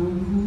povo